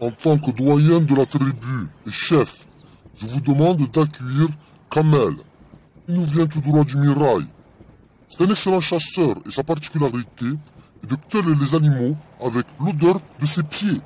En tant que doyen de la tribu et chef, je vous demande d'accueillir Kamel. Il nous vient tout droit du Mirail. C'est un excellent chasseur et sa particularité est de cueillir les animaux avec l'odeur de ses pieds.